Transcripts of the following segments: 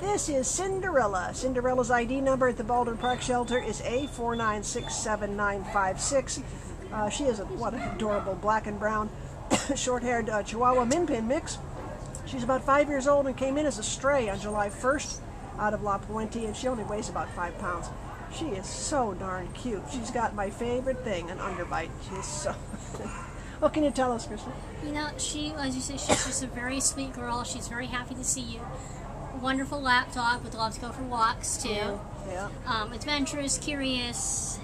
This is Cinderella. Cinderella's ID number at the Baldwin Park Shelter is A4967956. Uh, she is a what an adorable black and brown short-haired uh, Chihuahua Min Pin mix. She's about five years old and came in as a stray on July 1st out of La Puente, and she only weighs about five pounds. She is so darn cute. She's got my favorite thing, an underbite. She is so. what can you tell us, Kristen? You know, she, as you say, she's just a very sweet girl. She's very happy to see you. Wonderful lap dog, would love to go for walks too. Yeah. yeah. Um, adventurous, curious.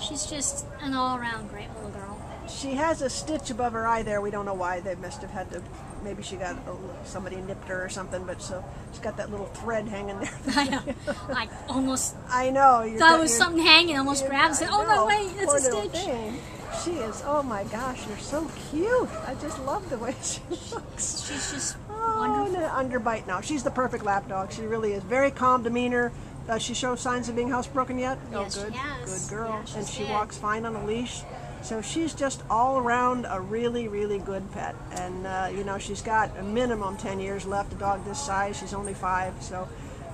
She's just an all-around great little girl. She has a stitch above her eye there. We don't know why. They must have had to. Maybe she got a, somebody nipped her or something. But so she's got that little thread hanging there. I know. I almost I know. Thought it was something hanging. Almost you're- grabbed. Said, I "Oh no, wait, it's Poor a stitch." thing. She is. Oh my gosh, you're so cute. I just love the way she looks. She's just Oh, wonderful. an underbite now. She's the perfect lap dog. She really is. Very calm demeanor. Does she show signs of being housebroken yet? Yes, she oh, good. Good girl. Yeah, and she good. walks fine on a leash. So she's just all around a really, really good pet. And, uh, you know, she's got a minimum 10 years left. A dog this size, she's only five. So,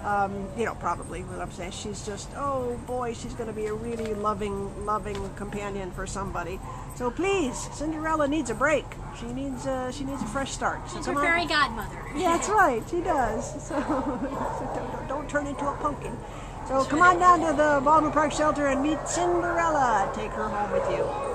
um, you know, probably what I'm saying. She's just, oh boy, she's going to be a really loving, loving companion for somebody. So please, Cinderella needs a break. She needs, uh, she needs a fresh start. So She's her on. fairy godmother. Yeah, that's right. She does. So, so don't, don't, don't turn into a pumpkin. So come on down to the Baldwin Park Shelter and meet Cinderella. Take her home with you.